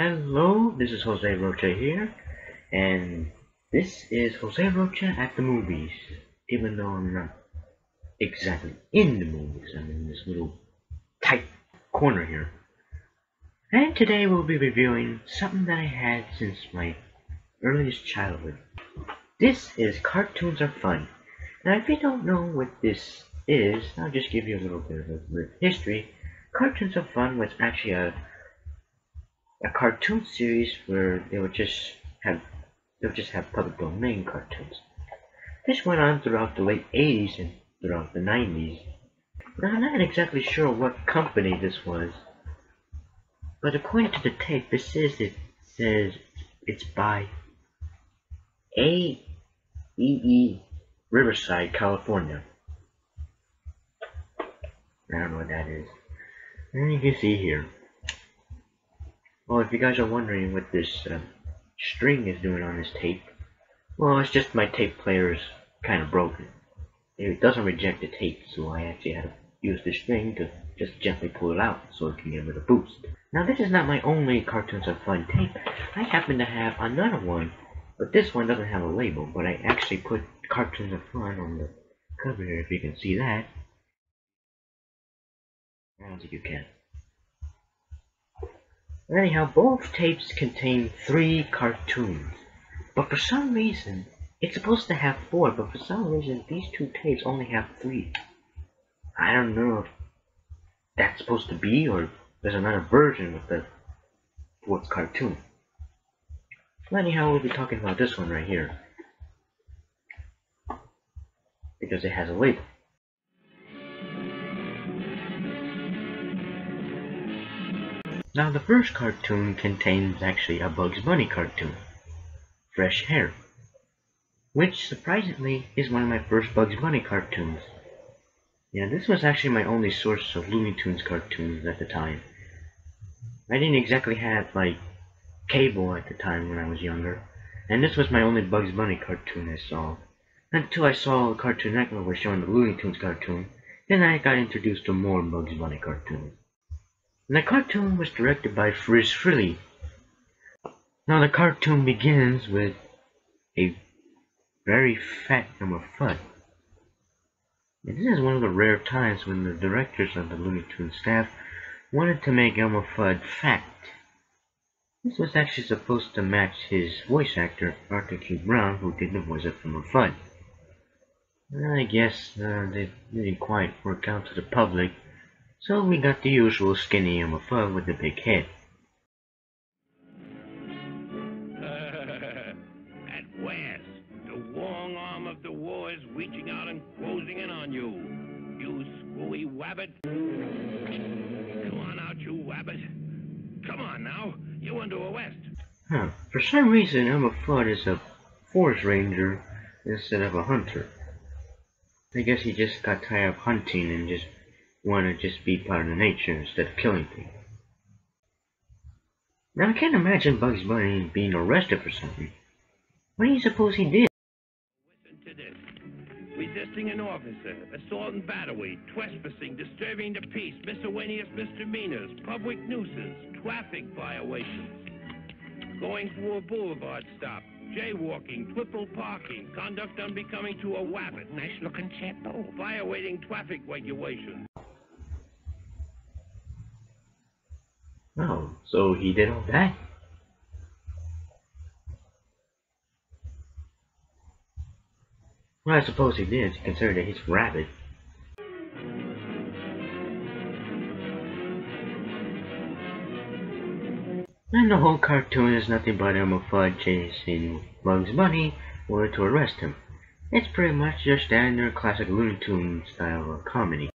Hello, this is Jose Rocha here, and this is Jose Rocha at the movies, even though I'm not exactly in the movies, I'm in this little tight corner here. And today we'll be reviewing something that I had since my earliest childhood. This is Cartoons Are Fun. Now if you don't know what this is, I'll just give you a little bit of a history. Cartoons Are Fun was actually a a cartoon series where they would just have they would just have public domain cartoons. This went on throughout the late 80s and throughout the 90s. Now I'm not exactly sure what company this was, but according to the tape, this says it says it's by A E E Riverside, California. I don't know what that is. And you can see here. Well, if you guys are wondering what this uh, string is doing on this tape, well, it's just my tape player is kind of broken. It doesn't reject the tape, so I actually had to use the string to just gently pull it out so it can give it a boost. Now, this is not my only Cartoons Are Fun tape. I happen to have another one, but this one doesn't have a label, but I actually put Cartoons Are Fun on the cover here, if you can see that. I don't think you can. Anyhow, both tapes contain three cartoons. But for some reason, it's supposed to have four, but for some reason, these two tapes only have three. I don't know if that's supposed to be, or there's another version of the fourth cartoon. Anyhow, we'll be talking about this one right here. Because it has a label. Now the first cartoon contains actually a Bugs Bunny cartoon, Fresh Hare, which surprisingly is one of my first Bugs Bunny cartoons. Yeah, this was actually my only source of Looney Tunes cartoons at the time. I didn't exactly have like cable at the time when I was younger, and this was my only Bugs Bunny cartoon I saw. Until I saw Cartoon Network was showing the Looney Tunes cartoon, then I got introduced to more Bugs Bunny cartoons. The cartoon was directed by Friz Freleng. Now the cartoon begins with a very fat Elmer Fudd. And this is one of the rare times when the directors of the Looney Tunes staff wanted to make Elmer Fudd fat. This was actually supposed to match his voice actor, Arthur Q. Brown, who did the voice of Elmer Fudd. I guess uh, they didn't quite work out to the public, so we got the usual skinny Fudd with the big head. At West, the long arm of the war is reaching out and closing in on you. You screwy wabbit. Come on out, you wabbit. Come on now, you under arrest. Huh. For some reason, Fudd is a forest ranger instead of a hunter. I guess he just got tired of hunting and just wanted to just be part of nature instead of killing people. Now I can't imagine Bugs Bunny being arrested for something. What do you suppose he did? Listen to this. Resisting an officer, assault and battery, trespassing, disturbing the peace, miscellaneous misdemeanors, public nuisance, traffic violations, going through a boulevard stop, jaywalking, triple parking, conduct unbecoming to a wabbit, nice looking chapo, oh, violating traffic regulations. Oh, so he did all that? Well, I suppose he did, considering that he's rabbit. And the whole cartoon is nothing but Elmer Fudd chasing Bugs Bunny order to arrest him. It's pretty much your standard classic Looney Tunes style of comedy.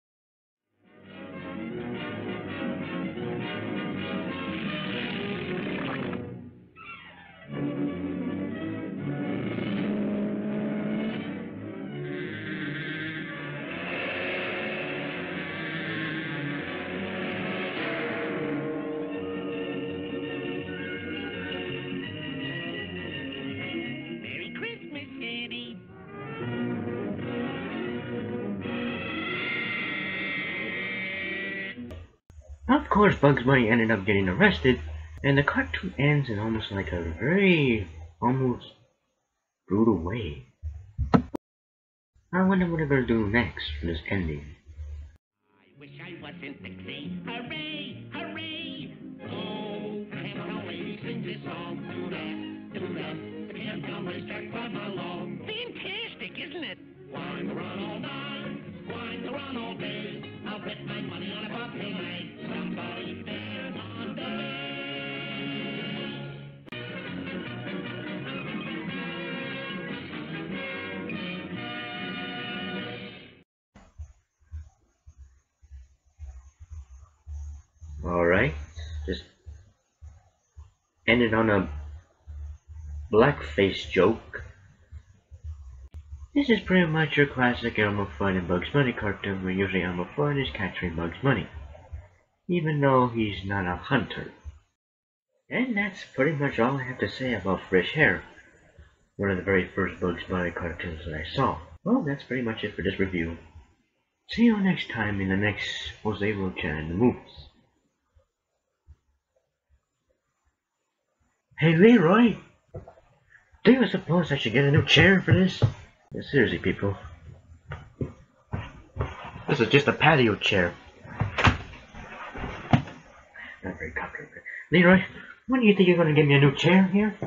Of course, Bugs Bunny ended up getting arrested, And the cartoon ends in almost like a very, almost brutal way. I wonder what they're gonna do next for this ending. I wish I wasn't. Hooray! Hooray! Oh, sings this song. Do do. The Campbell. Fantastic, isn't it? Run all night, just ended on a blackface joke. This is pretty much your classic Elmer Fudd and Bugs Bunny cartoon where usually Elmer Fudd is capturing Bugs Bunny, even though he's not a hunter. And that's pretty much all I have to say about Fresh Hare, one of the very first Bugs Bunny cartoons that I saw. Well, that's pretty much it for this review. See you next time in the next Jose Rocha and the movies. Hey Leroy, do you suppose I should get a new chair for this? Yeah, seriously, people. This is just a patio chair. Not very comfortable. Leroy, when do you think you're going to get me a new chair here?